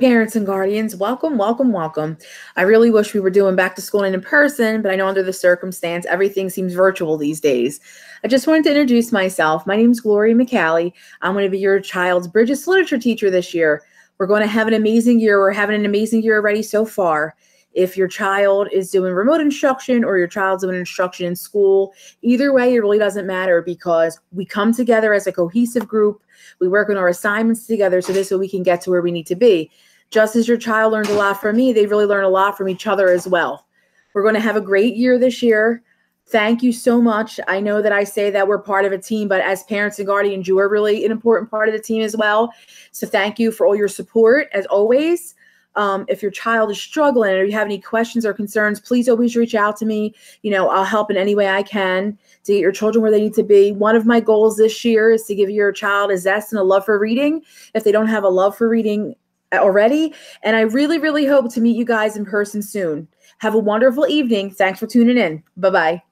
parents and guardians, welcome, welcome, welcome. I really wish we were doing back to school and in person, but I know under the circumstance, everything seems virtual these days. I just wanted to introduce myself. My name is Gloria Micale. I'm going to be your child's Bridges literature teacher this year. We're going to have an amazing year. We're having an amazing year already so far. If your child is doing remote instruction or your child's doing instruction in school, either way, it really doesn't matter because we come together as a cohesive group. We work on our assignments together so this way we can get to where we need to be. Just as your child learned a lot from me, they really learn a lot from each other as well. We're going to have a great year this year. Thank you so much. I know that I say that we're part of a team, but as parents and guardians, you are really an important part of the team as well. So thank you for all your support as always. Um, if your child is struggling or you have any questions or concerns, please always reach out to me. You know, I'll help in any way I can to get your children where they need to be. One of my goals this year is to give your child a zest and a love for reading if they don't have a love for reading already. And I really, really hope to meet you guys in person soon. Have a wonderful evening. Thanks for tuning in. Bye bye.